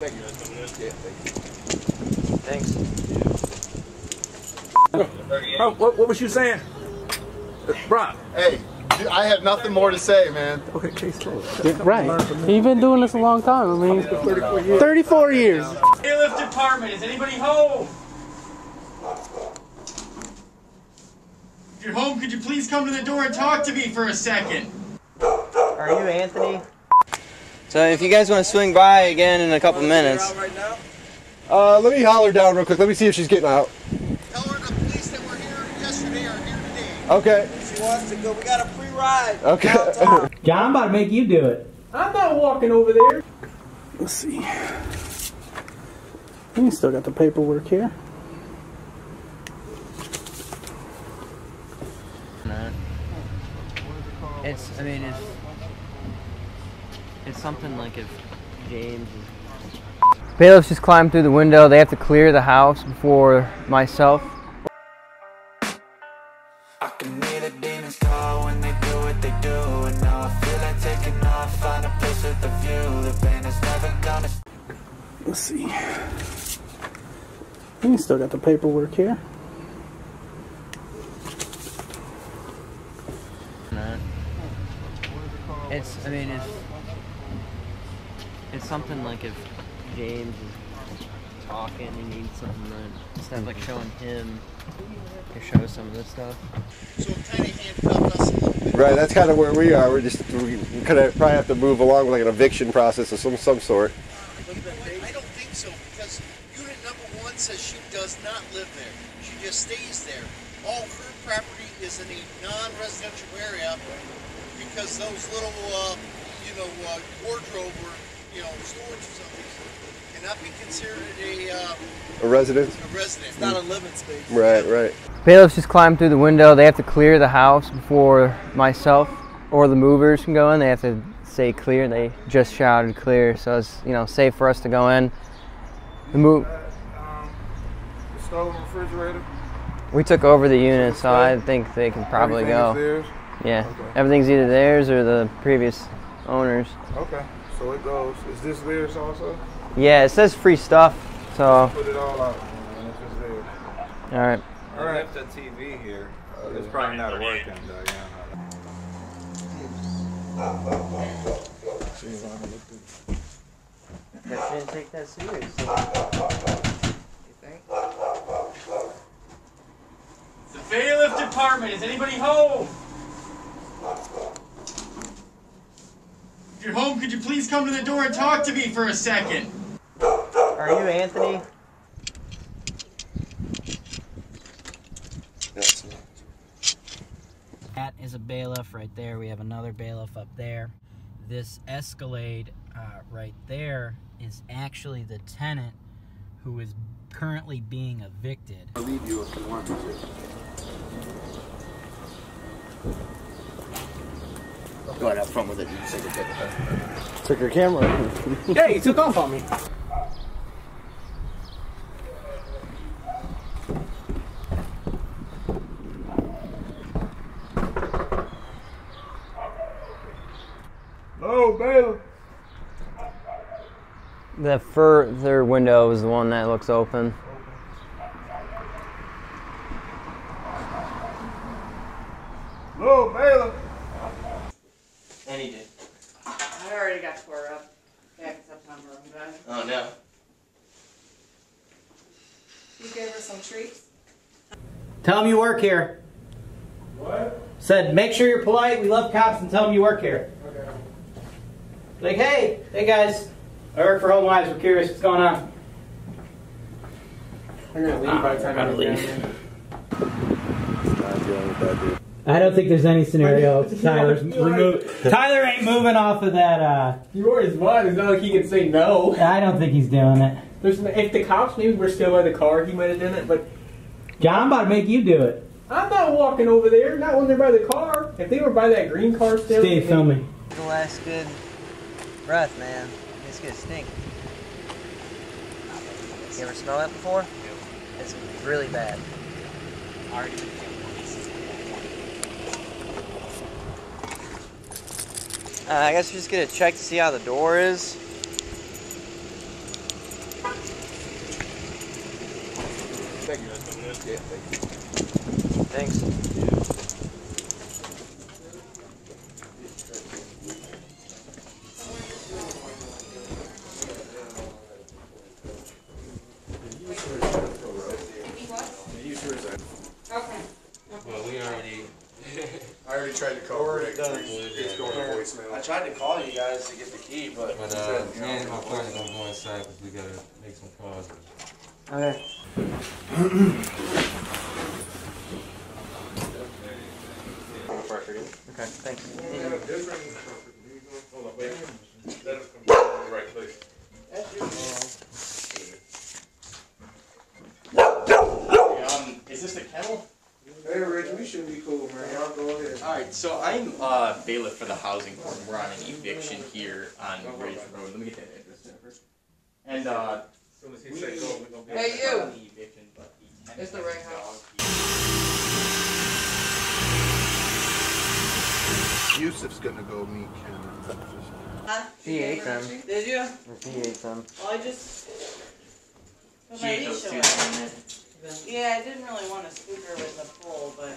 Thank you. Yeah, thank you. Thanks. Oh, what, what was you saying? Brock. Hey, I have nothing more to say, man. Okay, case closed. Right. You've been doing this a long time. I mean, 34 years. 34 years. Bailiff department, is anybody home? If you're home, could you please come to the door and talk to me for a second? Are you Anthony? So if you guys want to swing by again in a couple minutes. Uh, let me holler down real quick. Let me see if she's getting out. Tell her the police that were here yesterday are here today. Okay. She wants to go. We got a free ride. Okay. John, I'm about to make you do it. I'm not walking over there. Let's see. You still got the paperwork here. It's, I mean, it's, it's something like if James is... Bailiffs just climbed through the window. They have to clear the house before myself. I can hear the demons call when they do what they do And now I feel like taking off, find a place with a view The pain is never gonna Let's see. You still got the paperwork here. It's, I mean, it's, it's something like if James is talking and needs something to, instead of like showing him, to show some of this stuff. So it kind of handcuffed us a little bit. right, that's kind of where we are. We're just we kind of probably have to move along with like an eviction process of some some sort. I don't think so because unit number one says she does not live there. She just stays there. All her property is in a non-residential area because those little, uh, you know, uh, wardrobe or you know storage facilities cannot be considered a, uh, A residence. a residence. It's not a living space. Right, right. Bailiffs just climbed through the window. They have to clear the house before myself or the movers can go in. They have to say clear. They just shouted clear, so it's you know safe for us to go in. The move. The stove and refrigerator. We took over the unit, so I think they can probably Everything go. is theirs? Yeah, Okay. everything's either theirs or the previous owners. Okay. So it goes. Is this theirs also? Yeah, it says free stuff. So Put it all out. And it's just theirs. all right. All right. left the TV here. Uh, it's probably not working though, yeah. didn't take that seriously. The bailiff department, is anybody home? If you're home, could you please come to the door and talk to me for a second? Are you Anthony? That is a bailiff right there. We have another bailiff up there. This Escalade uh, right there is actually the tenant who is currently being evicted. I'll leave you if you want me to. Go ahead, have fun with it. You take a picture. Took your camera. Hey, you took off on me. No, bailiff. The further window is the one that looks open. No, bailiff. And he did. I already got tore up back in September. I'm done. Oh no. You gave her some treats. Tell him you work here. What? Said, make sure you're polite. We love cops and tell them you work here. Okay. Like, hey, hey guys. I work for Holton Wise. We're curious what's going on. I'm gonna leave by the time gotta I get leave. down there. Not dealing with that dude. I don't think there's any scenario Tyler's are- you are- remove. Tyler ain't moving off of that. uh You are his bud. It's not like he can say no. I don't think he's doing it. There's, if the cops knew we're still by the car, he might have done it. But John, I'm about to make you do it. I'm not walking over there. Not when they're by the car. If they were by that green car still. Steve, film me. The last good breath, man. It's gonna stink. You ever smell that before? It's really bad. Uh, I guess we're just gonna check to see how the door is. Thank you. Yeah, thank you. Thanks. Okay. Well, we already. I already tried to call Greg. It's going to voicemail. I tried to call you guys to get the key, but. But uh, me and my partner gonna go inside because we gotta make some calls. Okay. Okay, thanks. Um, is this the kennel? Hey, Rich, we should be cool, man. Y'all go ahead. Alright, so I'm uh, bailiff for the housing court. and We're on an eviction here on Ridge Road. Let me get that address, Jennifer. And uh, Soon as he say go, we. Hey, you. on the eviction, but the tenant It's the right house. Yusuf's gonna go meet Ken. Huh? He ate them. Did you? He ate them. Well, I just. She ate those two. away. didn't you? Yeah, I didn't really want to spook her with the pole, but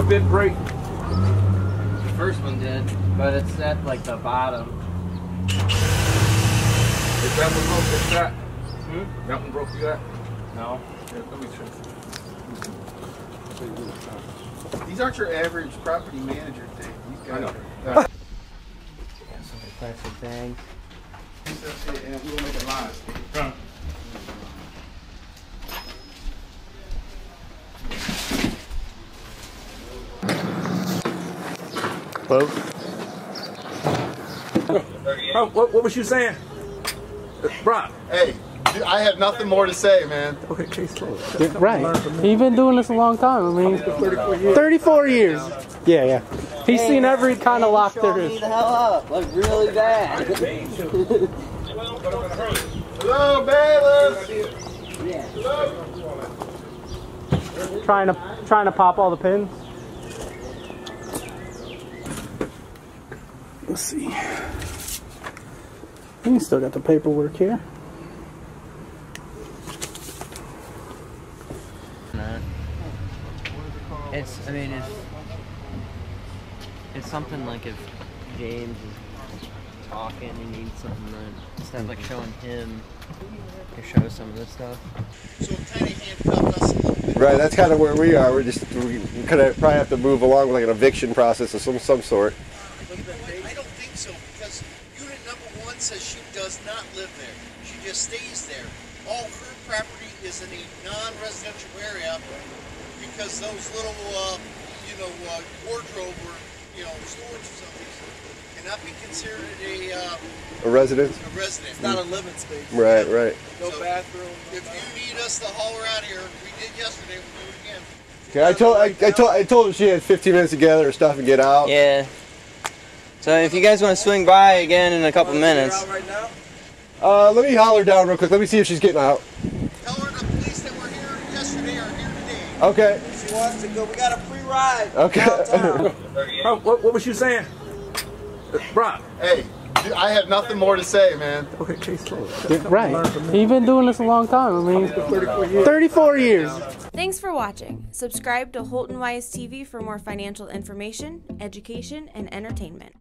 your bit break? The first one did, but it's at like the bottom. Is that one broke you got? Hmm? That one broke you got? No. Yeah, let me check. These aren't your average property manager thing. These guys are. Yeah, somebody plastic bag. And we will make a line. Hello? Oh, what, what was you saying? Brock. Hey, I have nothing more to say, man. Okay, case closed. Right. He's been doing this a long time. I mean, 34 years. Yeah, yeah. He's seen every kind of lock there is. the hell up, like really bad. Hello, bailiff. Trying to trying to pop all the pins. Let's see. You still got the paperwork here. It's, I mean, it's, it's something like if James is talking, he needs something that, instead of like showing him, to show some of this stuff. So kind of handcuffed us a little bit. Right, that's kind of where we are. We're just we kind of probably have to move along with like an eviction process of some some sort. But you know what? I don't think so because unit number one says she does not live there. She just stays there. All her property is in a non-residential area because those little, uh, you know, uh, wardrobe or you know storage facilities cannot be considered a, uh, A residence. a residence. It's not a living space. Right, right. No bathroom. If you need us to haul her out of here, we did yesterday. We'll do it again. Okay, I told I, I told I told her she had 15 minutes to gather her stuff and get out. Yeah. So if you guys want to swing by again in a couple minutes. right now? Uh, let me holler down real quick. Let me see if she's getting out. Tell her the police that were here yesterday are here today. Okay. She wants to go. We got a free ride. Okay. Oh, what, what was you saying? Brock. hey, I have nothing more to say, man. Okay, case closed. Right. You've been doing this a long time. I mean, 34 years. Thanks for watching. Subscribe to Holton Wise TV for more financial information, education, and entertainment.